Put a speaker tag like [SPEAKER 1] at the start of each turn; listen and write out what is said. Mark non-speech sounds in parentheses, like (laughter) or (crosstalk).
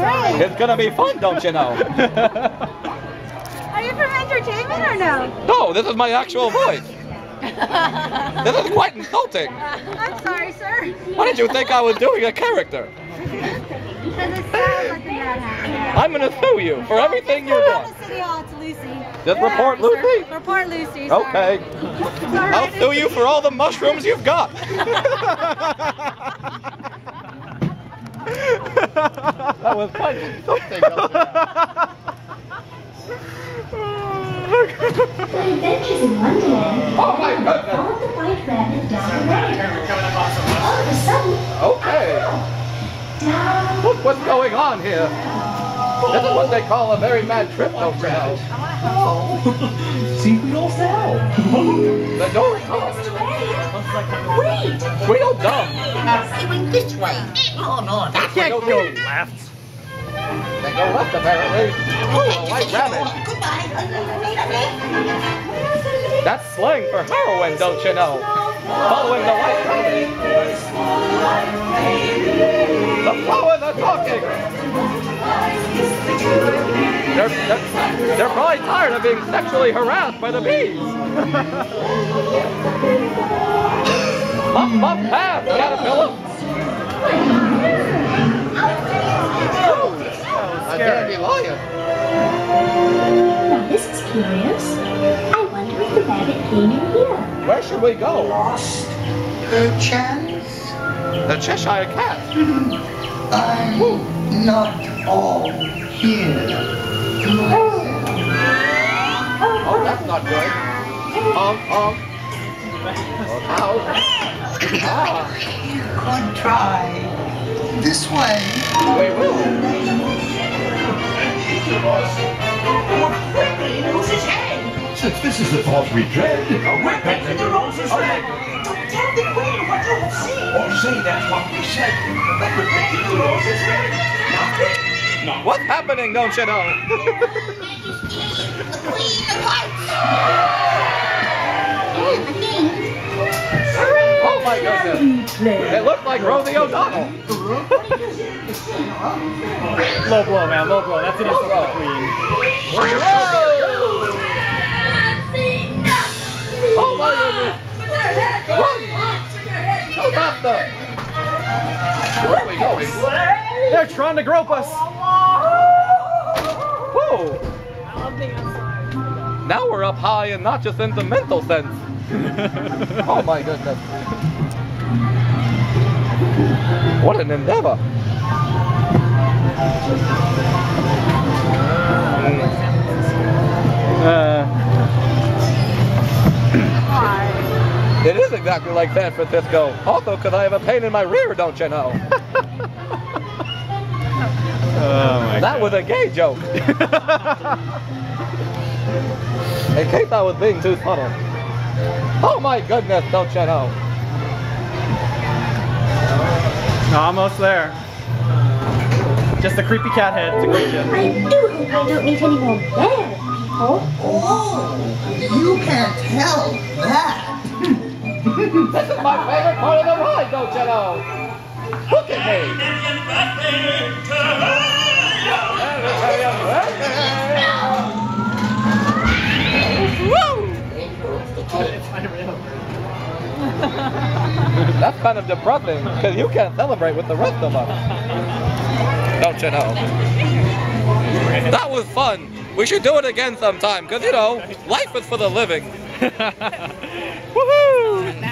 [SPEAKER 1] Okay.
[SPEAKER 2] It's gonna be fun, don't you know?
[SPEAKER 1] Are you from entertainment or no?
[SPEAKER 2] no, this is my actual voice. This is quite insulting.
[SPEAKER 1] I'm sorry, sir.
[SPEAKER 2] Why did you think I was doing a character?
[SPEAKER 1] Because it sounds like.
[SPEAKER 2] I'm gonna sue you for everything you've
[SPEAKER 1] Come
[SPEAKER 2] done.
[SPEAKER 1] to City Hall, it's Lucy.
[SPEAKER 2] Just report
[SPEAKER 1] Sorry, sir.
[SPEAKER 2] Lucy?
[SPEAKER 1] Report Lucy. sorry.
[SPEAKER 2] Okay. I'll sue you for all the mushrooms you've got. (laughs) that was quite insulting.
[SPEAKER 3] Adventures in Wonderland.
[SPEAKER 2] Oh my goodness.
[SPEAKER 3] Followed the white rabbit down the road. All of a sudden,
[SPEAKER 2] Okay.
[SPEAKER 3] down.
[SPEAKER 2] Look what's going on here. This is what they call a very mad trip, don't you know? (laughs)
[SPEAKER 4] Seafood all sell.
[SPEAKER 2] The door's closed.
[SPEAKER 3] Wait!
[SPEAKER 2] Squeal dumb.
[SPEAKER 5] He went this way. Oh no, that's
[SPEAKER 2] Can't go left. They go left apparently. Oh, a white rabbit. That's slang for heroin, don't you know? Following the white rabbit. The flowers are talking. They're, they're, they're probably tired of being sexually harassed by the bees. (laughs) Up, up, pass, caterpillar. I dare be lying.
[SPEAKER 3] Now this is curious. I wonder if the rabbit came in here.
[SPEAKER 2] Where should we go?
[SPEAKER 5] lost the chance.
[SPEAKER 2] The Cheshire Cat.
[SPEAKER 5] I'm not all here to myself.
[SPEAKER 2] Oh, that's not good. Um, um. Ow.
[SPEAKER 5] You could try this way.
[SPEAKER 2] we will.
[SPEAKER 4] Since this is the thought we dread, we're to the rose's red.
[SPEAKER 5] Don't tell the queen what you have seen.
[SPEAKER 4] Or say that's what we said. But we're to the rose's red.
[SPEAKER 2] What's happening, don't you know?
[SPEAKER 5] The queen of hearts.
[SPEAKER 2] Goodness. It looked like Rosie O'Donnell.
[SPEAKER 6] Low blow, man, low blow. That's an insult to the queen.
[SPEAKER 2] Whoa! Oh my goodness. Run! Go faster! Where are we going?
[SPEAKER 6] They're trying to grope us.
[SPEAKER 2] Whoa! Now we're up high and not just in the mental sense. (laughs) oh my goodness. What an endeavor.
[SPEAKER 6] Uh, (clears throat)
[SPEAKER 2] It is exactly like San Francisco. Also, because I have a pain in my rear, don't you know?
[SPEAKER 6] oh my
[SPEAKER 2] That was a gay joke. (laughs) in case I was being too subtle. Oh my goodness, don't you know?
[SPEAKER 6] Almost there. Just a creepy cat head to greet you.
[SPEAKER 3] I do hope I don't meet any more bad people.
[SPEAKER 5] Oh, you can't tell that.
[SPEAKER 2] This (laughs) is my favorite part of the ride, don't you know? Look at me. (laughs) That's kind of depressing because you can't celebrate with the rest of us. Don't you know? That was fun. We should do it again sometime because, you know, life is for the living. (laughs) (laughs)
[SPEAKER 6] Woohoo!